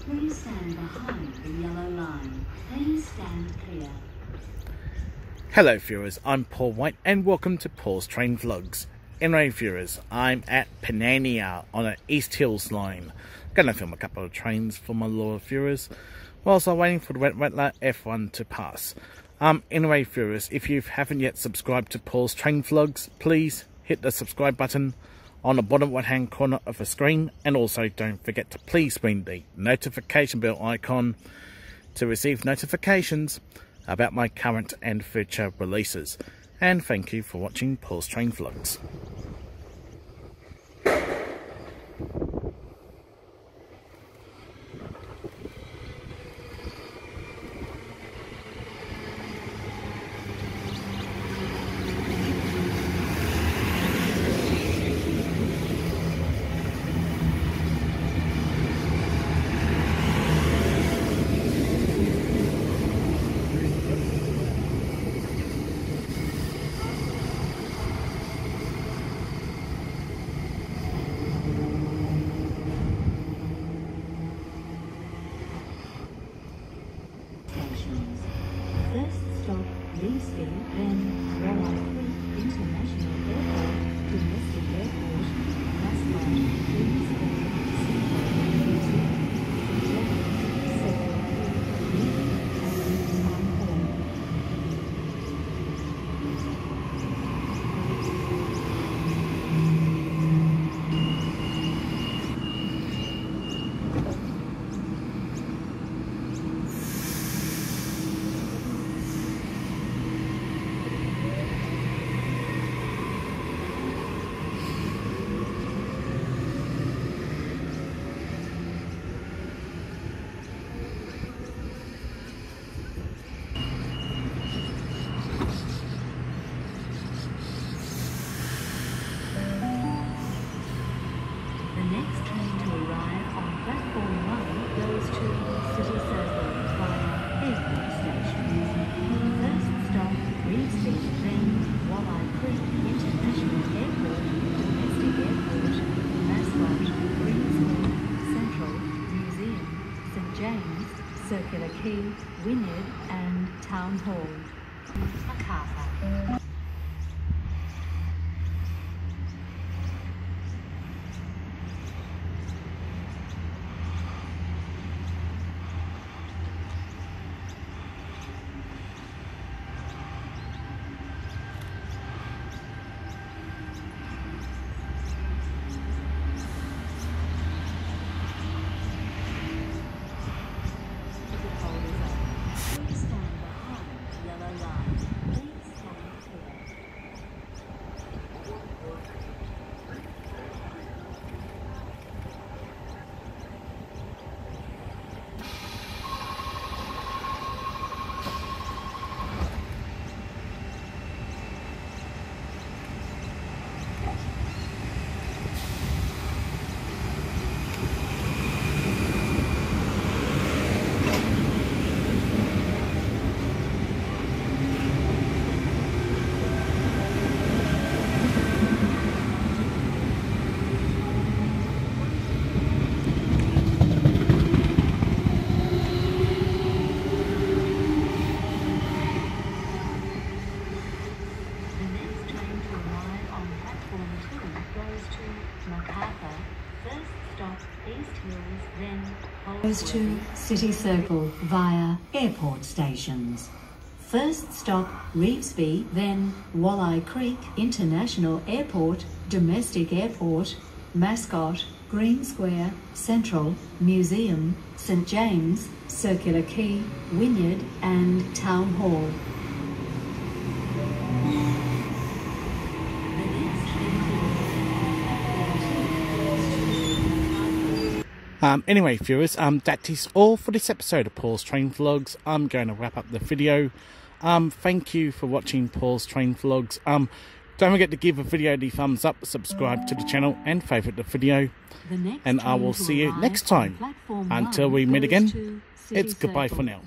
Please stand behind the yellow line. Please stand clear. Hello viewers, I'm Paul White and welcome to Paul's Train Vlogs. Anyway viewers, I'm at Panania on an East Hills line. Gonna film a couple of trains for my loyal viewers whilst I'm waiting for the Wet red F1 to pass. Um, anyway viewers, if you haven't yet subscribed to Paul's Train Vlogs, please hit the subscribe button on the bottom right hand corner of the screen and also don't forget to please ring the notification bell icon to receive notifications about my current and future releases. And thank you for watching Paul's Train Vlogs. Stations. First stop, Wolli Creek International Airport, Domestic Airport, Mascot, Circular Quay, Wynyard and Town Hall. Macarthur. Ticket holders only. Please stand behind yellow line. Please stand clear. The next train to arrive on platform two goes to Macarthur. First stop, East Hills, then to City Circle via airport stations. First stop Revesby, then Wolli Creek International Airport, Domestic Airport, Mascot, Green Square, Central, Museum, St James, Circular Quay, Wynyard and Town Hall. Um, anyway, viewers, um, that is all for this episode of Paul's Train Vlogs. I'm going to wrap up the video. Um, thank you for watching Paul's Train Vlogs. Um, don't forget to give the video the thumbs up, subscribe to the channel, and favourite the video. The And I will see you next time. Until we meet again, it's goodbye for now.